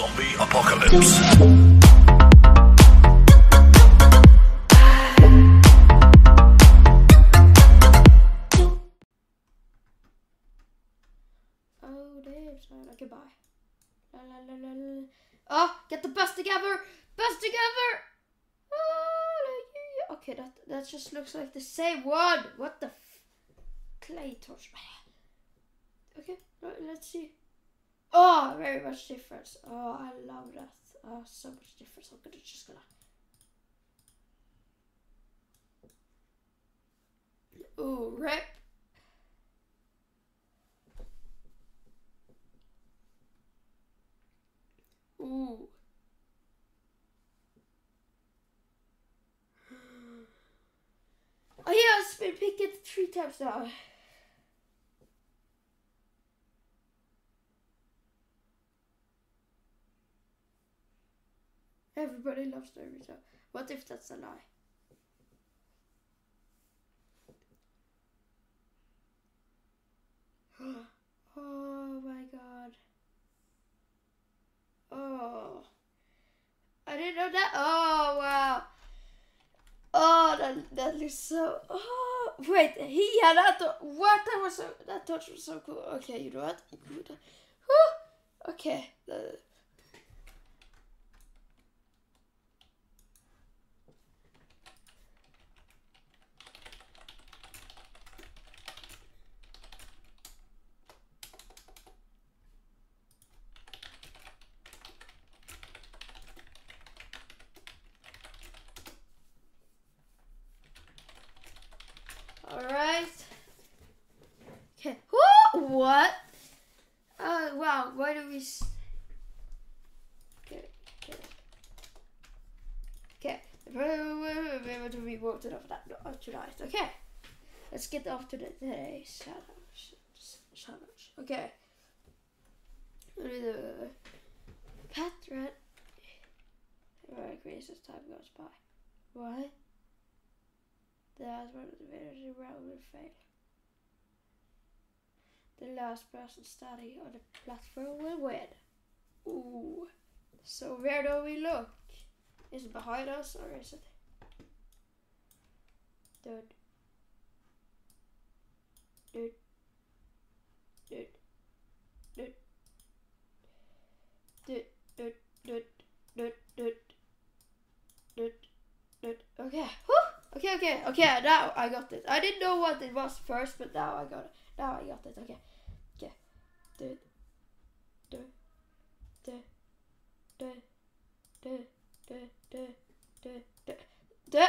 Zombie apocalypse. Oh, damn, son. Okay, bye. La, la, la. Oh, get the best together! Best together! Oh, Hallelujah. Okay, that that just looks like the same one. What the clay torch? Okay, let's see. Oh, very much difference. Oh, I love that. Oh, so much difference. I'm gonna just gonna. Ooh, rip. Ooh. Oh yeah, it's been picked three times now. Everybody loves Naruto. What if that's a lie? oh my god. Oh. I didn't know that. Oh, wow. Oh, that, that looks so. Oh, wait. He had that. What? That was so. That touch was so cool. Okay, you know what? Okay. Uh, we get okay. What to worked it off that tonight. Okay, let's get off to the today. Shadows, shadows. Okay. Pat threat. Right, grace time goes by. What? The husband of the village around will fail. The last person standing on the platform will win. Ooh. So where do we look? Is it behind us or is it? Dude. Dude. Dude. Dude. Dude. Dude. Dude. Dude. Dude. Dude. Dude. Okay. Whew. Okay, okay, okay. Now I got it. I didn't know what it was first, but now I got it. Now I got it. Okay, okay. Do, do, do, do, do, do, do, do, do, do.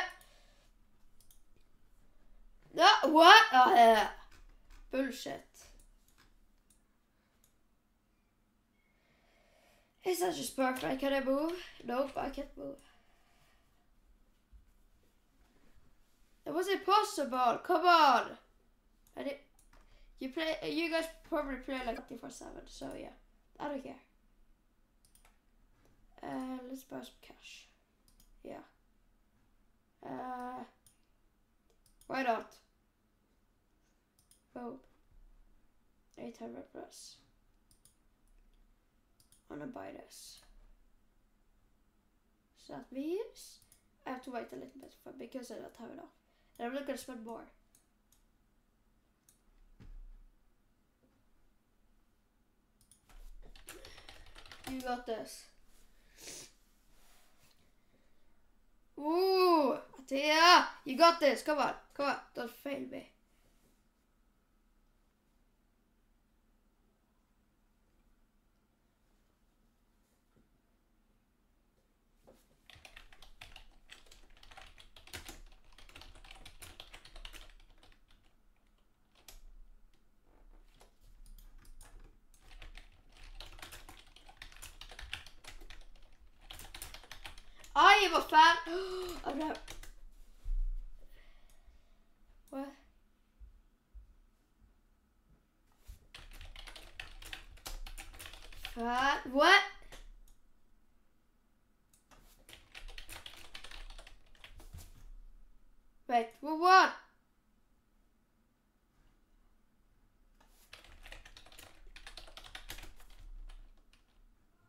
No, what? Oh, yeah. Bullshit. Is that just perfect? Can I move? Nope, I can't move. It was impossible. Come on. I did. You play. You guys probably play like 24 seven. So yeah, I don't care. Uh, let's buy some cash. Yeah. Uh, why not? Boom. 800 plus. I'm gonna buy this. So that means I have to wait a little bit for because I don't have enough. And I'm not gonna spend more. You got this. Ooh, Atia, you got this. Come on, come on, don't fail me. I am a fan. I'm not. What? Fan? What? Wait, what?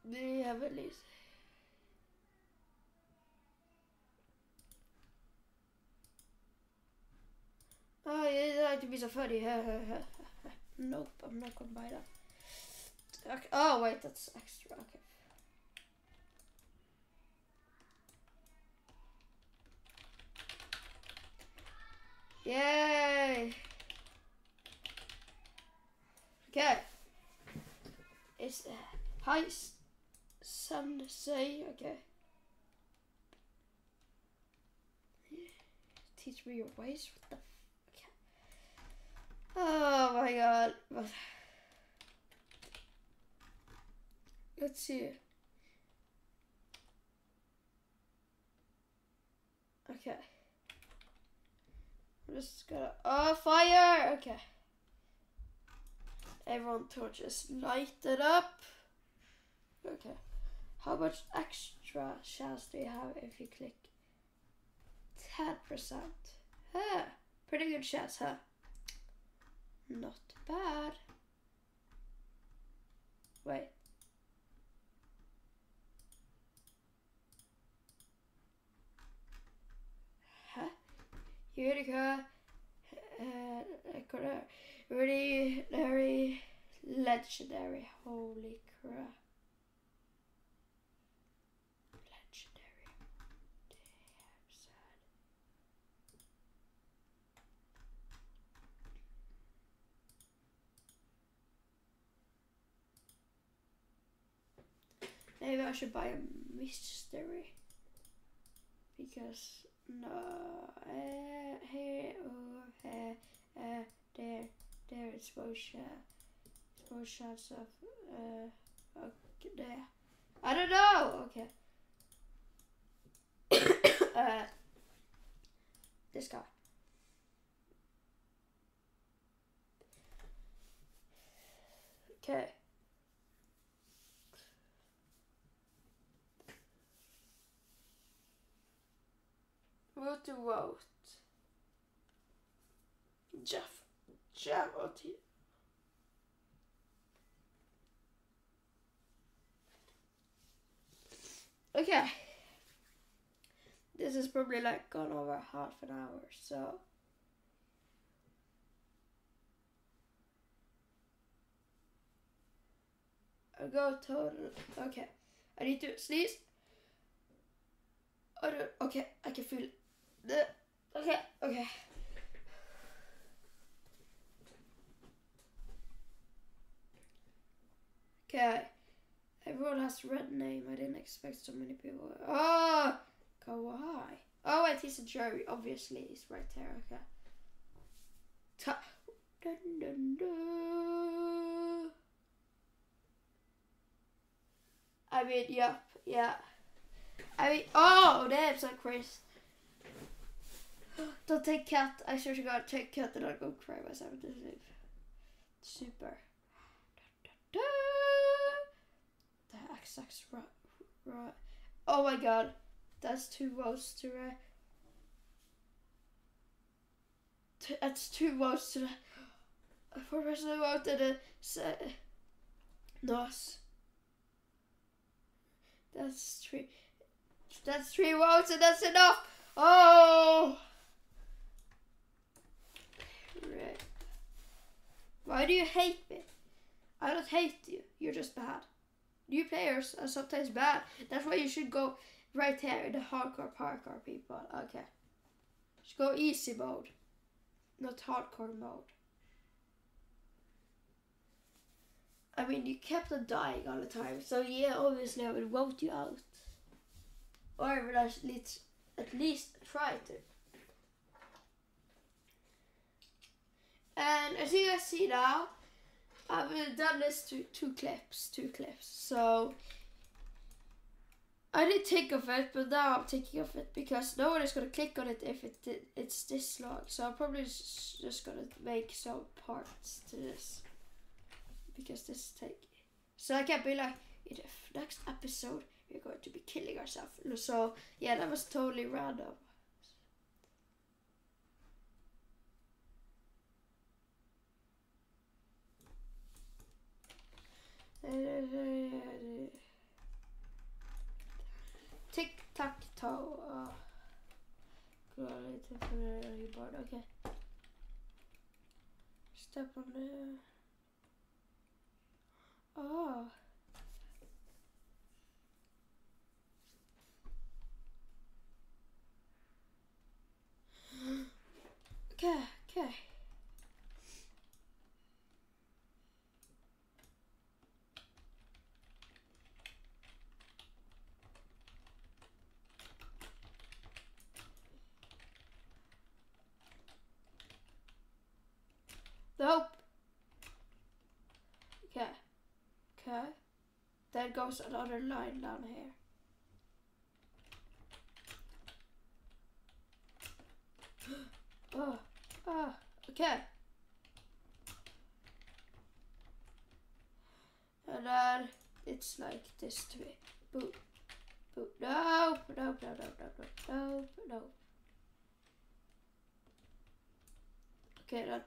really heavily. Oh, you like to be so funny. nope, I'm not gonna buy that. Okay. Oh, wait, that's extra. Okay. Yay! Okay. It's uh, hi, Sensei. Okay. Teach me your ways. What the? Okay. Oh my god. Let's see. Okay. I'm just gonna. Oh, fire! Okay. Everyone torches light it up. Okay. How much extra shells do you have if you click 10%? Huh. Pretty good shells, huh? Not bad. Wait. Huh? Utica. Uh, correct. Really, very legendary. Holy crap. Legendary. Maybe I should buy a mystery. Because no, uh, here, oh, uh, uh, there, there is both shot, both shots of, uh, okay, there. I don't know. Okay. uh, this guy. Okay. To vote. Jeff. Jeff. Okay. This is probably like gone over half an hour, so. I'll go total. Okay. I need to sneeze. I don't, okay, I can feel it. Okay, okay. Okay. Everyone has red name. I didn't expect so many people. Oh, Kawaii. Oh wait, he's a Jerry. Obviously, he's right there. Okay. Ta- dun, dun, dun. I mean, yep, yeah. I mean, oh, damn, so Chris. Don't take cat. I swear to God, take cat and I'll go cry myself to sleep. Super. Da, da, da. The XX right. Oh my God, that's two votes to. T- That's two votes to the. For person voted a say. Nice. That's three. That's three votes and that's enough. Oh. Right. Why do you hate me? I don't hate you. You're just bad. New players are sometimes bad. That's why you should go right here in the hardcore parkour people. Okay. Just go easy mode. Not hardcore mode. I mean, you kept on dying all the time, so yeah, obviously I would vote you out. Or I would at least, at least try to. And as you guys see now, I've uh, done this to two clips, two clips. So I didn't think of it, but now I'm thinking of it because no one is gonna click on it if it did- it's this long. So I'm probably just, gonna make some parts to this because this take. So I can be like, in the next episode we're going to be killing ourselves. So yeah, that was totally random. Tic tac toe. Uh, oh. The board. Okay. Step on the. Oh. Okay, okay. Nope. Okay. Okay. There goes another line down here. Oh, oh, okay. And then it's like this to me. Boom. Boom. No, no, no, no, no, no, no, no. Okay, then.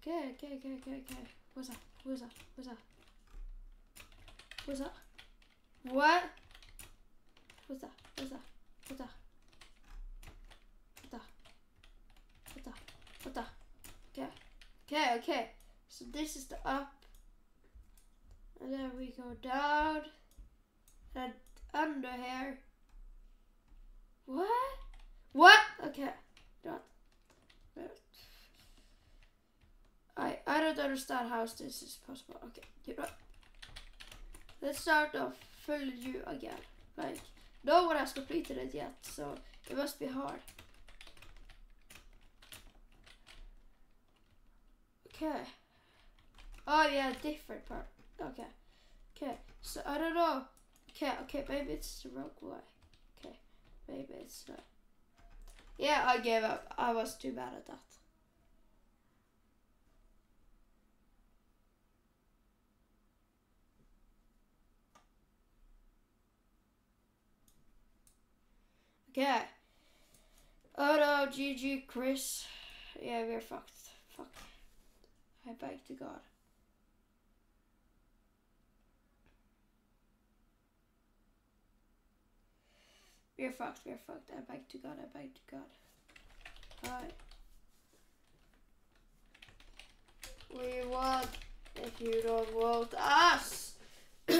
Okay, okay, okay, okay, okay. What's that? What's that? What's that? What's that? What? What's that? What's that? What's that? What the? What the? What the? Okay. Okay, okay. So this is the up. And then we go down. And under here. What? What? Okay. Not. not. I I don't understand how this is possible. Okay, you know. Let's start off full you again. Like no one has completed it yet, so it must be hard. Okay. Oh yeah, different part. Okay. Okay. So I don't know. Okay, okay, maybe it's the wrong way. Okay. Maybe it's not. Yeah, I gave up. I was too bad at that. Okay. Oh no, GG, Chris. Yeah, we're fucked. Fuck. I beg to God. We're fucked, we're fucked. I beg to God, I beg to God. Alright. We won if you don't vote us.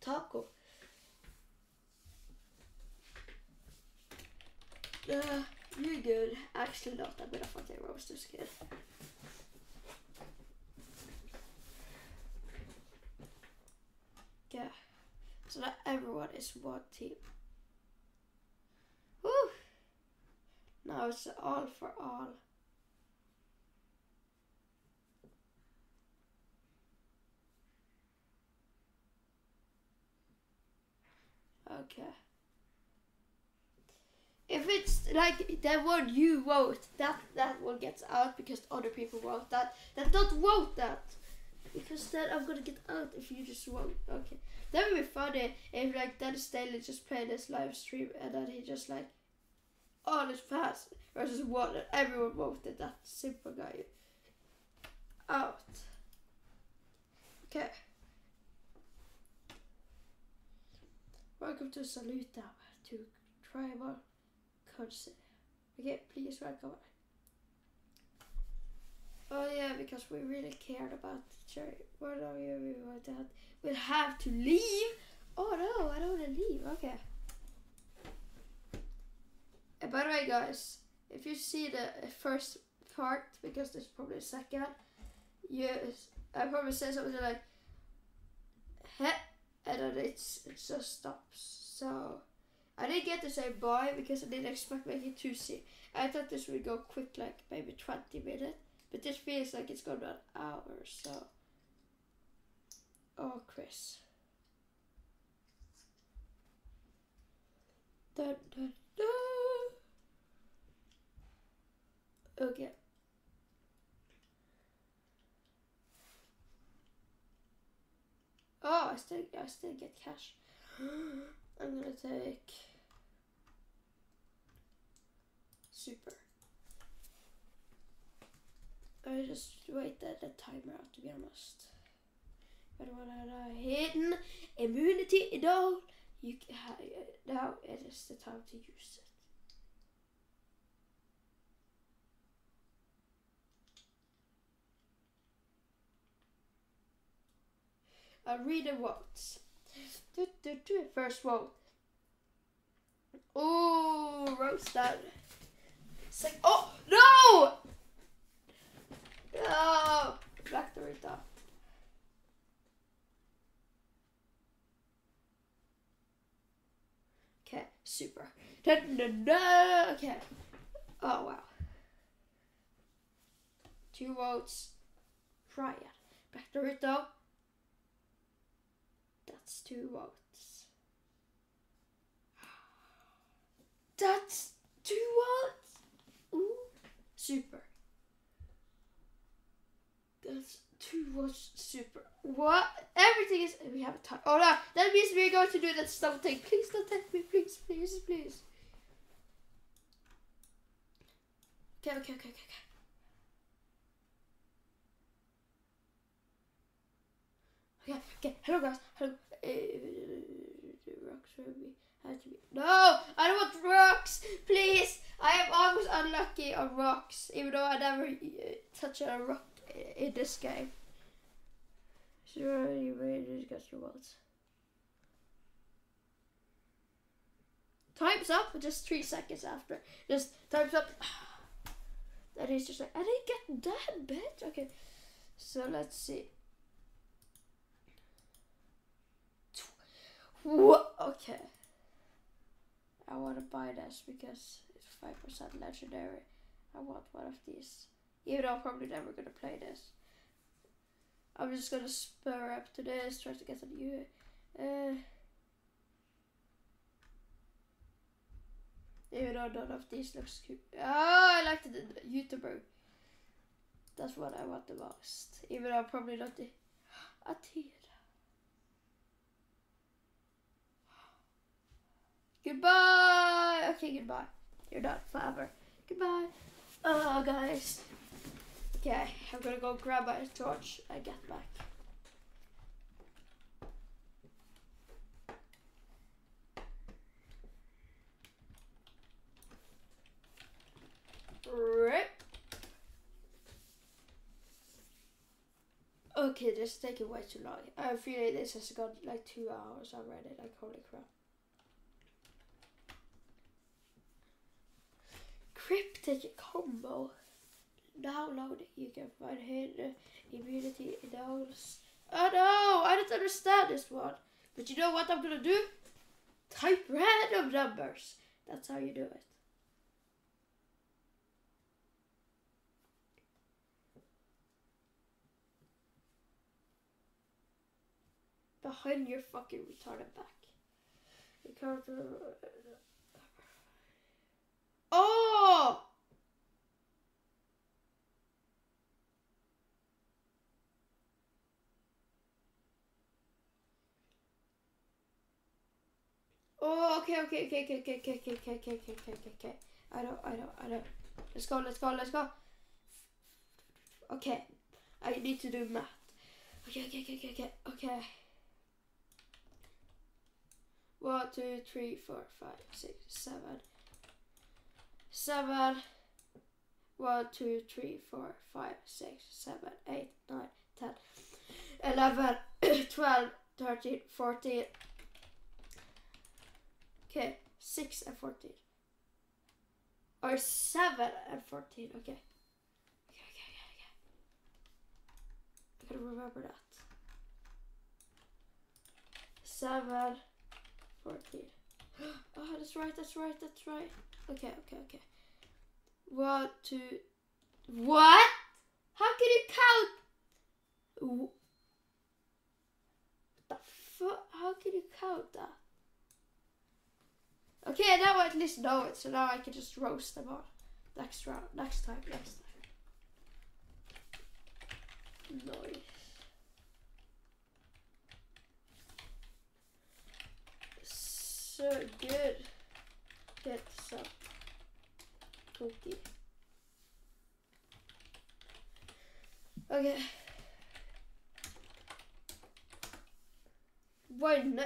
Taco. Uh, you're good. Actually not. that I'm gonna fucking roast this kid. Yeah. So that everyone is one team. Woo! Now it's all for all. Okay. If it's like the one you vote, that that one gets out because other people vote that. Then don't vote that. Because then I'm gonna get out if you just vote. Okay. That would be funny if like Denis Daily just played this live stream and then he just like all is fast versus one and everyone voted that simple guy out. Okay. Welcome to Salute Tower to Tribal Okay, please welcome. Oh yeah, because we really cared about the. One of you we want that will have to leave. Oh no, I don't want to leave. Okay. And by the way, guys, if you see the uh, first part, because there's probably a second, yes, I probably say something like, "Heh," and then it's it just stops. So I didn't get to say bye because I didn't expect making two see. I thought this would go quick, like maybe twenty minutes, but this feels like it's gone an hour. So, oh, Chris. Dun, dun, dun. Okay. Oh, I still, I still get cash. Oh. I'm gonna take super. I just wait that the timer out to be honest. But when I hidden a immunity doll. You c- ha- now it is the time to use it. I'll read the votes. Do, do, do. First vote. Oh, roast that. Sec- oh no! No! Back the right. Okay, super. Dun, dun, dun. Okay. Oh wow. Two votes. Try it. Back to Rito. That's two votes. That's two votes. Ooh, super. That's two votes. Super. What? Everything is. We have a time. Oh no! That means we're going to do that stuff thing. Please don't take me. Please, please, please. Okay, okay, okay, okay, okay. Okay. Hello, guys. Hello. Uh, rocks. Had to be. No, I don't want rocks. Please. I am almost unlucky on rocks, even though I never uh, touch a rock in this game. Sure, you may discuss your words. Time's up. Just three seconds after. Just time's up. And he's just like, I didn't get that, bitch. Okay, so let's see. What? Okay. I want to buy this because it's five percent legendary. I want one of these, even though I'm probably never gonna play this. I'm just gonna spur up to this, try to get a new. Uh, even though none of these looks cute. Oh, I like the, the YouTuber. That's what I want the most. Even though I'm probably not the. Tear. Goodbye. Okay, goodbye. You're done forever. Goodbye. Oh, guys. Okay, I'm gonna go grab my torch and get back. Rip. Okay, this is taking way too long. I feel like this has got like two hours already. Like, holy crap. Cryptic combo. Download. You can find hidden immunity in those. Oh no! I don't understand this one. But you know what I'm gonna do? Type random numbers. That's how you do it. Behind your fucking retarded back. You can't. Oh! Oh, okay, okay, okay, okay, okay, okay, okay, okay, okay, okay, okay, okay, okay. I know, I know, I know. Let's go, let's go, let's go. Okay, I need to do math. Okay, okay, okay, okay, okay, okay. One, two, three, four, five, six, seven. 7, 1, 2, 3, 4, 5, 6, 7, 8, 9, 10, 11, 12, 13, 14. Okay, 6 and 14. Or 7 and 14, okay. Okay, okay, okay. I gotta remember that. Seven, fourteen. Oh, that's right, that's right, that's right. Okay, okay, okay. One, two. What? How can you count? What the fuck? How can you count that? Okay, now I at least know it, so now I can just roast them all. Next round, next time, next time. Nice. So good. Get some cookie. Okay. win.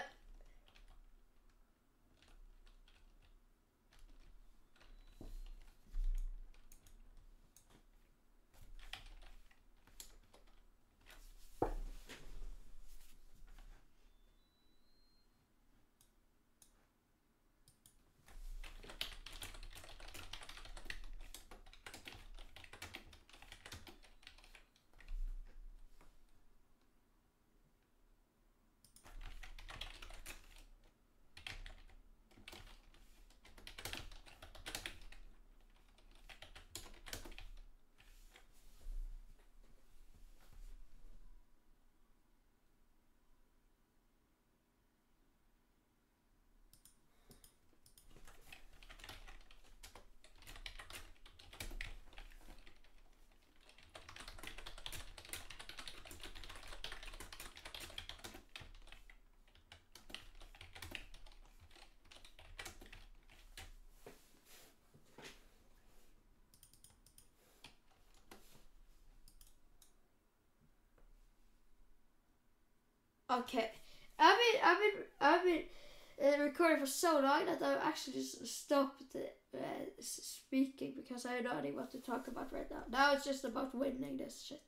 Okay, I've been I've been I've been uh, recording for so long that I've actually just stopped uh, speaking because I don't know what to talk about right now. Now it's just about winning this shit.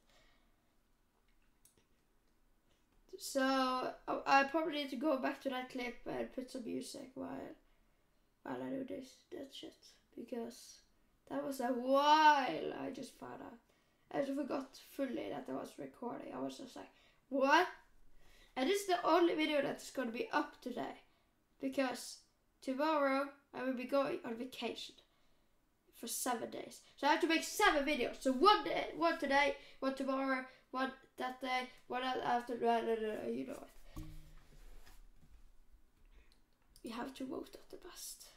So I, probably need to go back to that clip and put some music while while I do this that shit because that was a while I just found out. I just forgot fully that I was recording. I was just like, what? And this is the only video that is going to be up today. Because tomorrow I will be going on vacation for seven days. So I have to make seven videos. So one day, one today, one tomorrow, one that day, one after that, you know it. We have to vote at the best.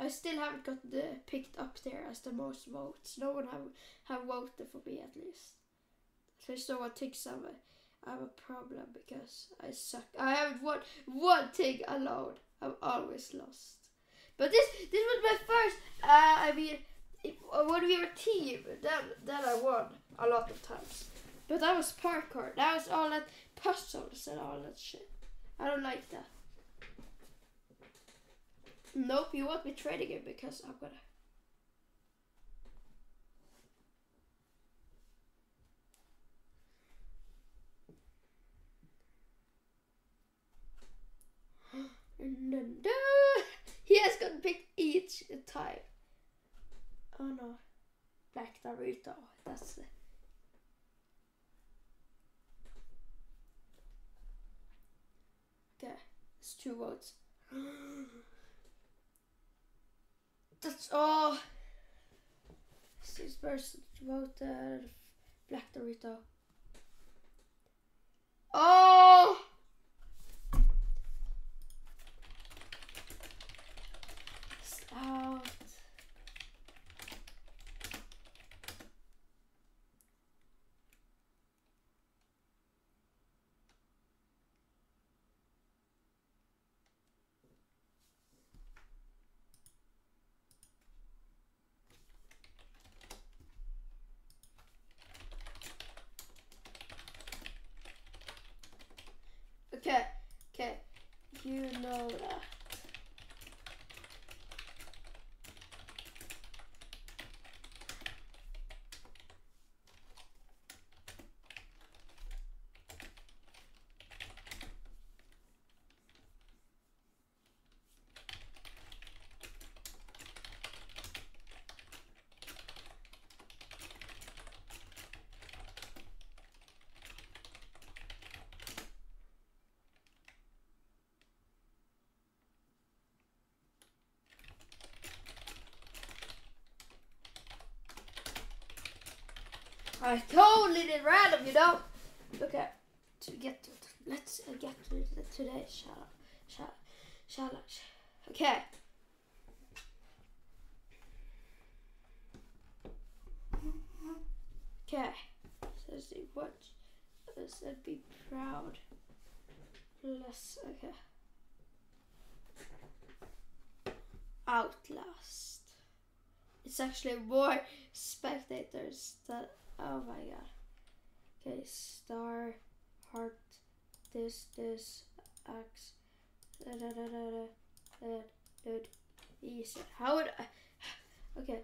I still haven't got the picked up there as the most votes. No one have have voted for me at least. So one thinks I'm a, I'm a problem because I suck. I haven't won one thing alone. I've always lost. But this this was my first. Uh, I mean, it, when we were a team, then then I won a lot of times. But that was parkour. That was all that puzzles and all that shit. I don't like that. Nope, you won't be trading it because I'm gonna. He has got picked each time. Oh no. Black Naruto. That's it. Okay, it's two votes. That's all. Six person voted Black Dorito. Oh! It's out. Okay, okay. You know that. I totally did random, you know. Okay, to get to let's uh, get to the today's challenge. Challenge. Okay. Okay. Says so what? Said be proud. Less. Okay. Outlast. it's actually more spectators than. Oh my god. Okay, star, heart, this, this, X, da da da da da, da, dude, easy. How would I? Okay,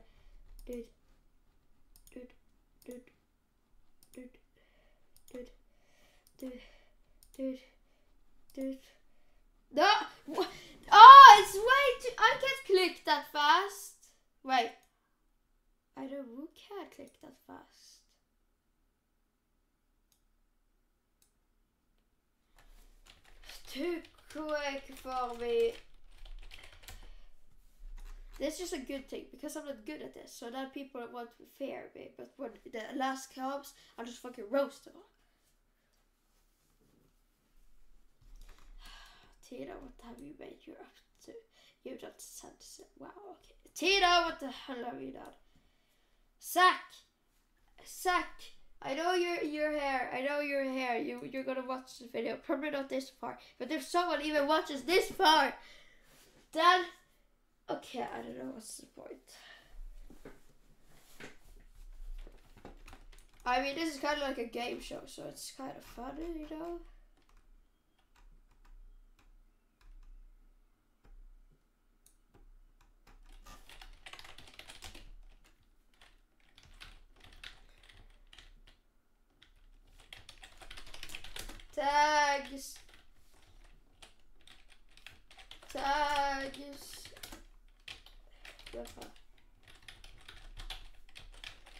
dude, dude, dude, dude, dude, dude, dude, dude. No! Oh, it's way too. I can't click that fast. Wait. I don't. Who can click that fast? Too quick for me. This is a good thing because I'm not good at this, so then people won't fear me. But when the last comes, I'll just fucking roast them. Tina, what have you made you up to? You just said, so- wow, okay. Tina, what the hell have you done? Zach! Zach! I know you're you're. I know your hair. You you're gonna watch the video. Probably not this far. But if someone even watches this far, then okay, I don't know what's the point. I mean, this is kind of like a game show, so it's kind of funny, you know. Tags. Tags.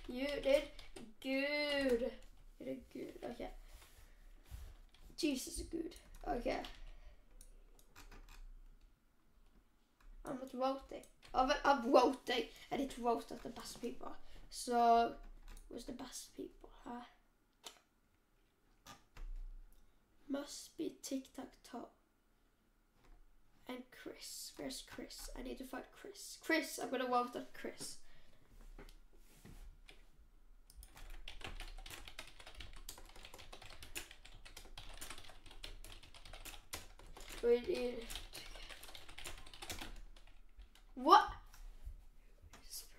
You did good. You did good. Okay. Jesus, good. Okay. I'm not voting. I'm, I'm voting. I need to vote at the best people. So, who's the best people, huh? Must be Tic Tac Toe. And Chris. Where's Chris? I need to find Chris. Chris, I'm gonna vote on Chris. We need. What?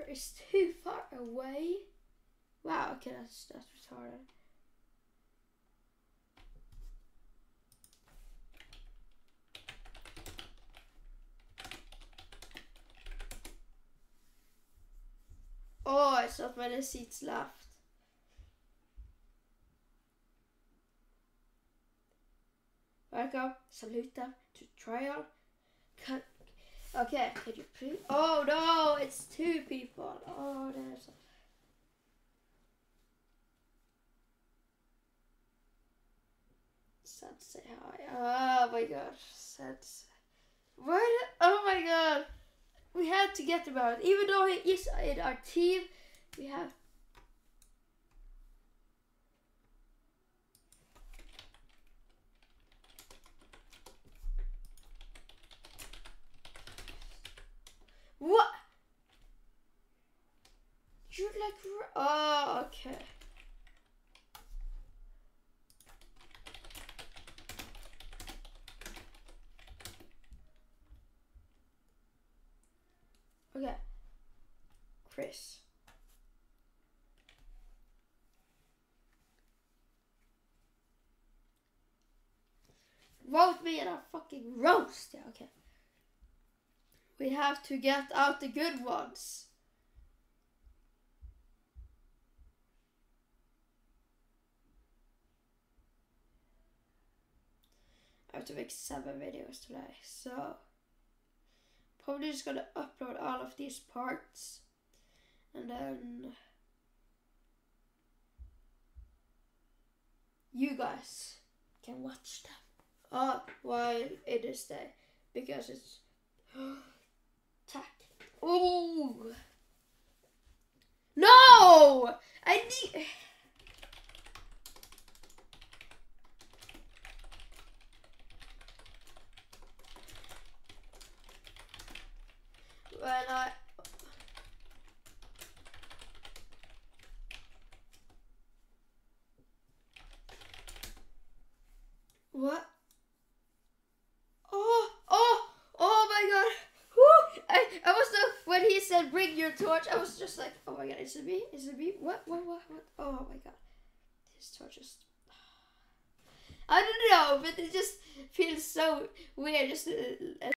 Is too far away. Wow, okay, that's that's retarded. It's not many seats left. Welcome, salute them to trial. Can, okay, can you please? Oh no, it's two people. Oh, there's. Say hi. Oh my god, Why? did- Oh my god. We had to get him out. Even though he is in our team, we have. What? You're like. Oh, okay. Okay. Chris. Vote me in a fucking roast. Yeah, okay. We have to get out the good ones. I have to make seven videos today, so probably just gonna upload all of these parts and then you guys can watch them uh, while it is day because it's tack. Oh no! I need. When I What? Oh, oh, oh my god. Whew. I, I was the, when he said "Bring your torch," I was just like, "Oh my god, is it me? Is it me? What? What? What? What? Oh my god, this torch is." I don't know, but it just feels so weird. Just uh,